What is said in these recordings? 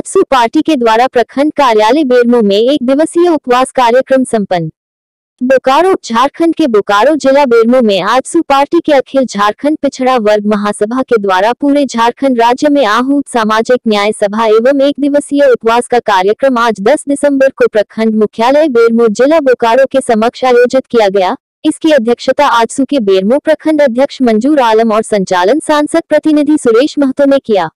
AJSU party के द्वारा प्रखंड कार्यालय बेरमो में एक दिवसीय उपवास कार्यक्रम संपन्न। बोकारो, झारखंड के बोकारो जिला बेरमो में आजसू पार्टी के अखिल झारखंड पिछड़ा वर्ग महासभा के द्वारा पूरे झारखंड राज्य में आहूत सामाजिक न्याय सभा एवं एक दिवसीय उपवास का कार्यक्रम आज 10 दिसंबर को प्रखंड मुख्यालय बेरमो जिला बोकारो के समक्ष आयोजित किया गया। इसकी अध्यक्षता आजसू के बेरमो प्रखंड अध्यक्ष मंजूर आलम और संचालन सांसद प्रतिनिधि सुरेश महतो ने किया।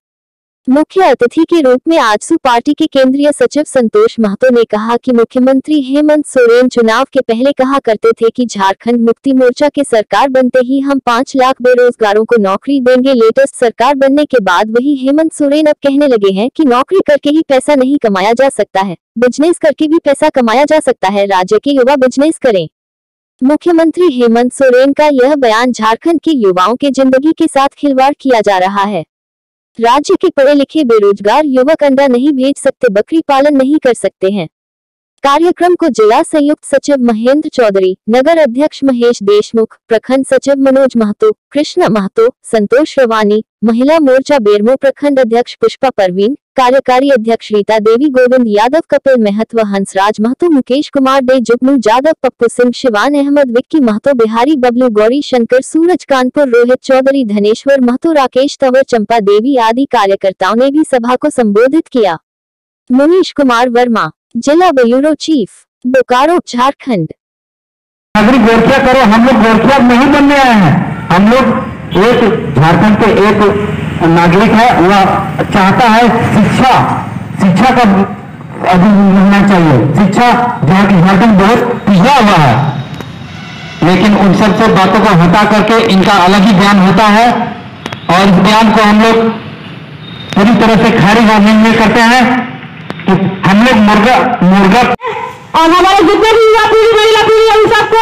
मुख्य अतिथि के रूप में आजसू पार्टी के केंद्रीय सचिव संतोष महतो ने कहा कि मुख्यमंत्री हेमंत सोरेन चुनाव के पहले कहा करते थे कि झारखंड मुक्ति मोर्चा के सरकार बनते ही हम पाँच लाख बेरोजगारों को नौकरी देंगे। लेटेस्ट सरकार बनने के बाद वही हेमंत सोरेन अब कहने लगे हैं कि नौकरी करके ही पैसा नहीं कमाया जा सकता है। बिज़नेस करके भी पैसा कमाया जा सकता है। राज्य के युवा बिज़नेस करें। मुख्यमंत्री हेमंत सोरेन का यह बयान झारखंड के युवाओं के ज़िंदगी के साथ खिलवाड़ किया जा रहा है। राज्य के पढ़े लिखे बेरोजगार युवक अंडा नहीं भेज सकते, बकरी पालन नहीं कर सकते हैं। कार्यक्रम को जिला संयुक्त सचिव महेंद्र चौधरी, नगर अध्यक्ष महेश देशमुख, प्रखंड सचिव मनोज महतो, कृष्ण महतो, संतोष रवानी, महिला मोर्चा बेरमो प्रखंड अध्यक्ष पुष्पा परवीन, कार्यकारी अध्यक्ष रीता देवी गोविंद यादव, कपिल महत्व हंसराज महतो, मुकेश कुमार डे, जुगनू जादव पप्पू सिंह, शिवान अहमद, विक्की महतो, बिहारी बबलू, गौरी शंकर, सूरज कानपुर, रोहित चौधरी, धनेश्वर महतो, राकेश तंवर, चंपा देवी आदि कार्यकर्ताओं ने भी सभा को संबोधित किया। मुनीश कुमार वर्मा जिला ब्यूरो चीफ, बोकारो झारखंड। नागरिक गोरखिया करो, हम लोग गोरखिया नहीं बनने आए हैं। हम लोग एक झारखंड के एक नागरिक है, वह चाहता है शिक्षा शिक्षा का अभी मिलना चाहिए। शिक्षा झारखंड बहुत पिछड़ा हुआ है। लेकिन उन सबसे बातों को हटा करके इनका अलग ही ज्ञान होता है। और इस ज्ञान को हम लोग पूरी तरह से खारिज और निंदनीय करते हैं। तो हम लोग मुर्गा मुर्गा। और हमारे जितने भी युवा पीढ़ी महिला पीढ़ी है उन सबको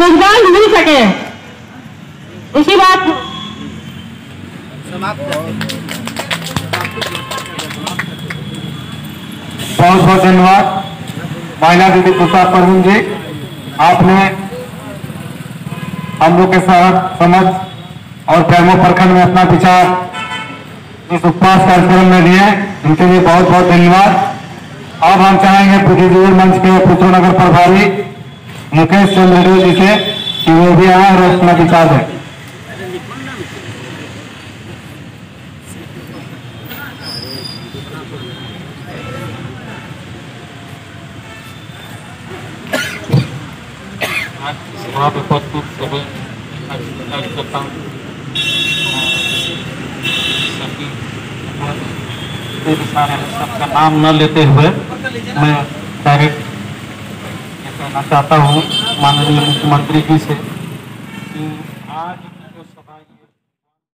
रोज़गार मिल सके। इसी बात बहुत बहुत धन्यवाद। महिला दीदी पुष्पा परवीन जी आपने हम लोग के साथ समझ और प्रेमो प्रखंड में अपना विचार इस उपवास कार्यक्रम में दिए। उनके लिए बहुत बहुत धन्यवाद। अब हम चाहेंगे प्रतिनिधि मंच के पुत्र नगर प्रभारी मुकेश चंद्र रेड्डी जी से कि वो भी आए और अपना विचार दें। में भी सारे सबका नाम न लेते हुए मैं डायरेक्ट ये कहना चाहता हूँ, माननीय मुख्यमंत्री जी से कि आज